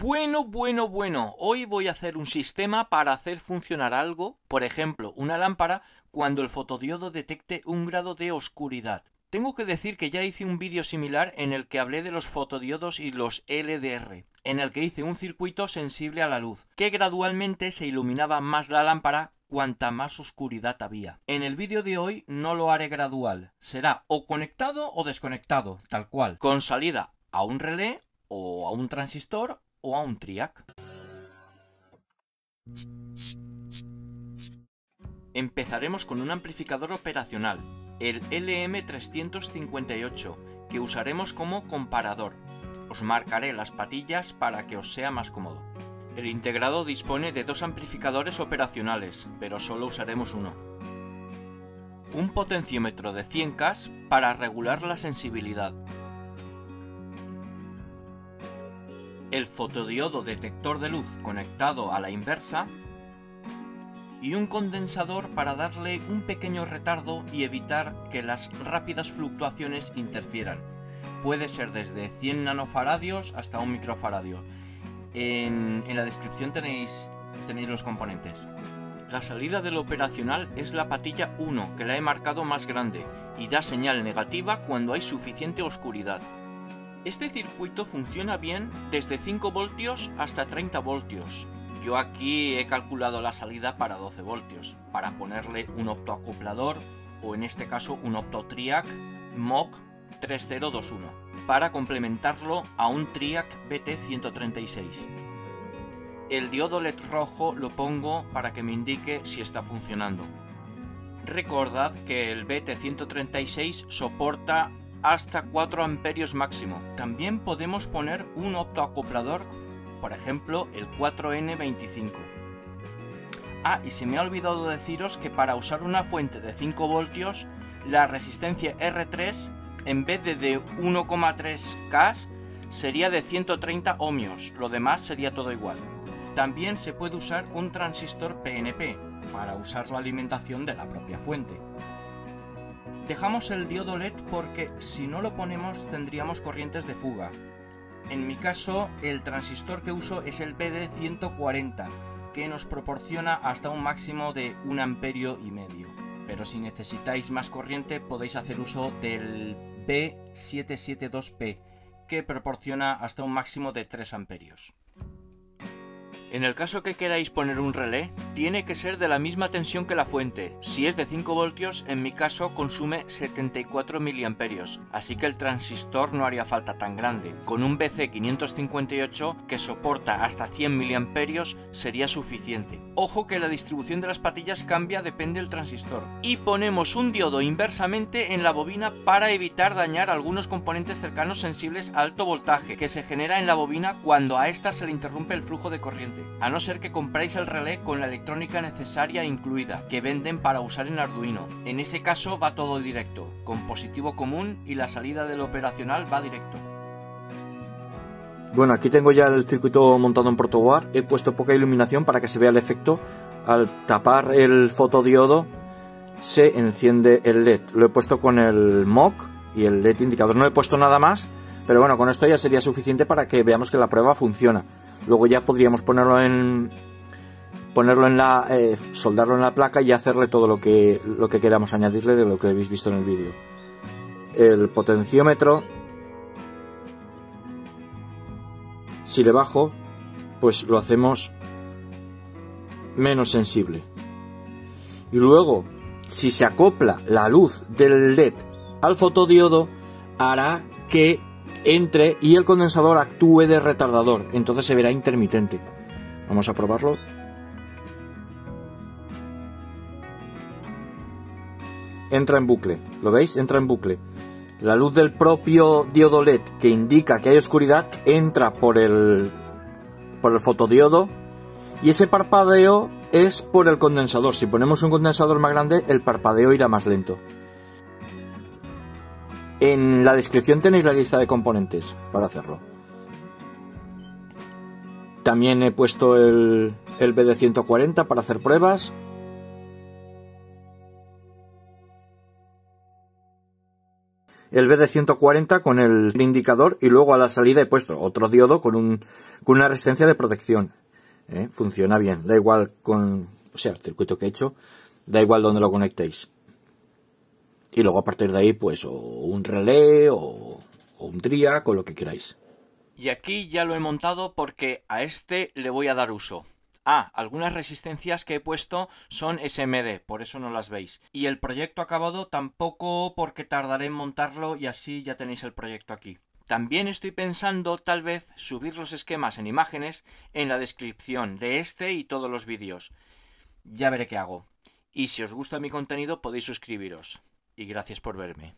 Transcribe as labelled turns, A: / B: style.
A: Bueno, bueno, bueno, hoy voy a hacer un sistema para hacer funcionar algo, por ejemplo, una lámpara, cuando el fotodiodo detecte un grado de oscuridad. Tengo que decir que ya hice un vídeo similar en el que hablé de los fotodiodos y los LDR, en el que hice un circuito sensible a la luz, que gradualmente se iluminaba más la lámpara cuanta más oscuridad había. En el vídeo de hoy no lo haré gradual, será o conectado o desconectado, tal cual, con salida a un relé o a un transistor o a un triac. Empezaremos con un amplificador operacional, el LM358, que usaremos como comparador. Os marcaré las patillas para que os sea más cómodo. El integrado dispone de dos amplificadores operacionales, pero solo usaremos uno. Un potenciómetro de 100 K para regular la sensibilidad. El fotodiodo detector de luz conectado a la inversa y un condensador para darle un pequeño retardo y evitar que las rápidas fluctuaciones interfieran. Puede ser desde 100 nanofaradios hasta un microfaradio. En, la descripción tenéis, tenéis los componentes. La salida del operacional es la patilla 1, que la he marcado más grande, y da señal negativa cuando hay suficiente oscuridad. Este circuito funciona bien desde 5 voltios hasta 30 voltios. Yo aquí he calculado la salida para 12 voltios, para ponerle un optoacoplador o en este caso un optotriac MOC 3021, para complementarlo a un triac BT136. El diodo LED rojo lo pongo para que me indique si está funcionando. Recordad que el BT136 soporta hasta 4 amperios máximo. También podemos poner un optoacoplador, por ejemplo el 4N25. Ah, y se me ha olvidado deciros que para usar una fuente de 5 voltios, la resistencia R3, en vez de de 1,3 K, sería de 130 ohmios, lo demás sería todo igual. También se puede usar un transistor PNP, para usar la alimentación de la propia fuente. Dejamos el diodo LED porque si no lo ponemos tendríamos corrientes de fuga. En mi caso, el transistor que uso es el BD140, que nos proporciona hasta un máximo de 1 amperio y medio. Pero si necesitáis más corriente podéis hacer uso del B772P, que proporciona hasta un máximo de 3 amperios. En el caso que queráis poner un relé, tiene que ser de la misma tensión que la fuente. Si es de 5 voltios, en mi caso consume 74 miliamperios, así que el transistor no haría falta tan grande. Con un BC558 que soporta hasta 100 miliamperios sería suficiente. Ojo que la distribución de las patillas cambia depende del transistor. Y ponemos un diodo inversamente en la bobina para evitar dañar algunos componentes cercanos sensibles a alto voltaje que se genera en la bobina cuando a esta se le interrumpe el flujo de corriente a no ser que compráis el relé con la electrónica necesaria incluida, que venden para usar en Arduino. En ese caso va todo directo, con positivo común y la salida del operacional va directo.
B: Bueno, aquí tengo ya el circuito montado en protoboard, he puesto poca iluminación para que se vea el efecto. Al tapar el fotodiodo se enciende el LED. Lo he puesto con el MOC y el LED indicador. No he puesto nada más, pero bueno, con esto ya sería suficiente para que veamos que la prueba funciona. Luego ya podríamos ponerlo en ponerlo en la eh, soldarlo en la placa y hacerle todo lo que lo que queramos añadirle de lo que habéis visto en el vídeo. El potenciómetro si le bajo pues lo hacemos menos sensible. Y luego si se acopla la luz del LED al fotodiodo hará que entre y el condensador actúe de retardador, entonces se verá intermitente. Vamos a probarlo. Entra en bucle, ¿lo veis? Entra en bucle. La luz del propio diodo LED que indica que hay oscuridad entra por el por el fotodiodo y ese parpadeo es por el condensador. Si ponemos un condensador más grande, el parpadeo irá más lento. En la descripción tenéis la lista de componentes para hacerlo. También he puesto el, el BD140 para hacer pruebas. el BD140 con el indicador y luego a la salida he puesto otro diodo con, un, con una resistencia de protección. ¿eh? Funciona bien, da igual con, o sea, el circuito que he hecho, da igual donde lo conectéis. Y luego a partir de ahí, pues, o un relé o, un tria, con lo que queráis.
A: Y aquí ya lo he montado porque a este le voy a dar uso. Ah, algunas resistencias que he puesto son SMD, por eso no las veis. Y el proyecto acabado tampoco porque tardaré en montarlo y así ya tenéis el proyecto aquí. También estoy pensando tal vez subir los esquemas en imágenes en la descripción de este y todos los vídeos. Ya veré qué hago. Y si os gusta mi contenido podéis suscribiros. Y gracias por verme.